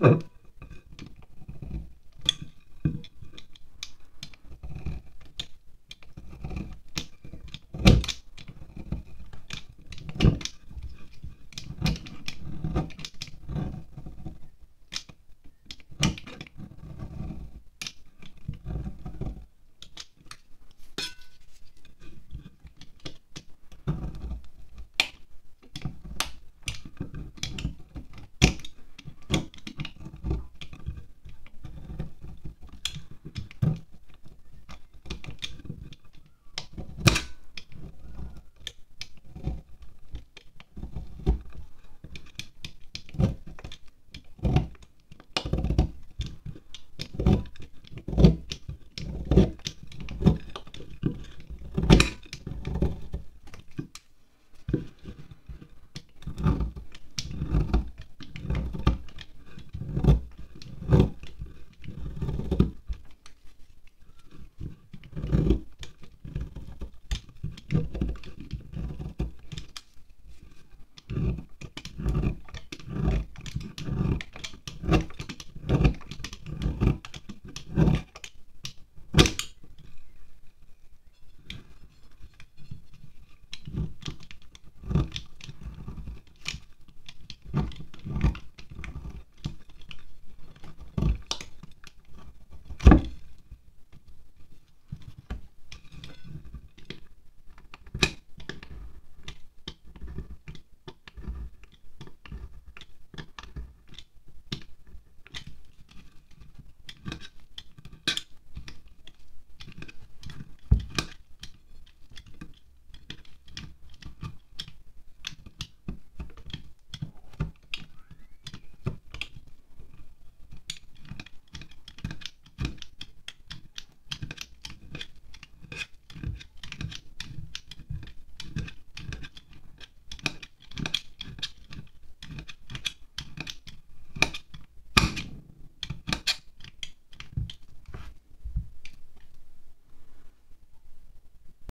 Mm-hmm.